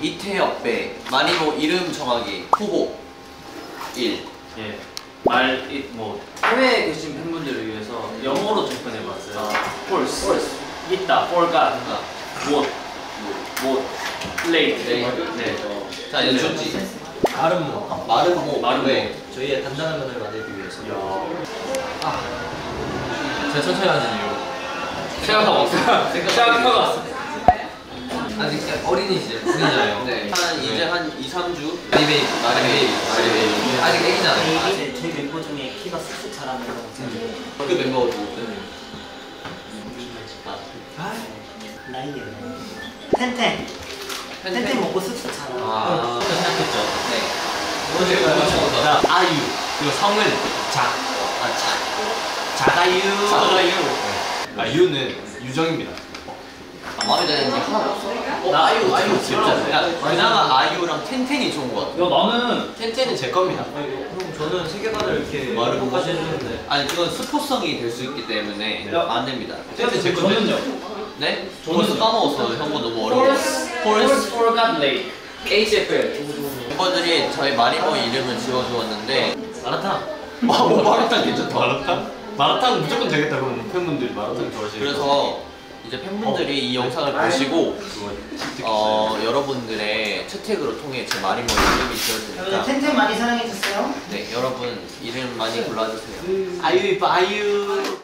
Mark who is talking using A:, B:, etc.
A: 이태혁 배 마리모 이름 정하기 후보 1
B: 예. 말, 이, 뭐 해외에 계신 팬분들을 위해서 영어로 접근해봤어요.
A: 아.
B: 폴스. 있다. forgot. 못. 못. late.
A: 네.
B: 네.
A: 자 이제 준지
C: 마름모
A: 마름모
B: 마름모.
A: 왜?
C: 저희의 단단한 면을 만들기 위해서
B: 야.
A: 제가 천천히 하는 이유
B: 생각하고 왔어요. 생각하고 왔어요.
C: 아직 어린이 시절 어린이잖아요.
A: 네. 한 이제 한 2, 3주?
C: 마리베이비
A: 마리베이비. 마리베이비.
C: 아직 애기잖아요.
D: 이제 저희 멤버 중에 키가 쓱쓱 자라는 거.
A: 그 멤버가 누구? 아,
D: 나이에 텐텐. 텐텐. 먹고 쓱쓱 자라.
A: 아
C: 생각했죠.
A: 네.
C: 어제
A: 자,
C: 아유. 그리고 성은 작
A: 아, 자,
C: 자가유.
A: 자가유.
C: 아 유는 유정입니다
A: 마음에 드는 게 하나도 없어
B: 나 아유, 아유,
A: 진짜 야, 그나마 아이유랑 텐텐이 좋은 것 같아
B: 야, 나는
A: 텐텐은 제 겁니다
C: 형 저는 세계관을 이렇게
A: 마름모.
C: 까지 해주는데
A: 아니 그건 스포성이 될 수 있기 때문에
B: 야.
A: 안 됩니다
C: 텐텐 제 건데
B: 저는요.
A: 네? 벌써 까먹었어 형거 너무 어려워.
B: 폴스 forgot late. HFL.
A: 멤버들이 저희 마리모 이름을 지어주었는데
C: 마라탕
A: 와, 뭐 마라탕 괜찮다
C: 마라탕? 마라탕 무조건 되겠다 그럼 팬분들이 마라탕 좋아하시니까
A: 그래서 이제 팬분들이 이 영상을 보시고 어, 여러분들의 채택으로 통해 제 마리모 이름이 지어지니까.
D: 텐텐 많이 사랑해주세요.
A: 네 여러분 이름 많이 골라주세요.
C: 아유 이뻐 아유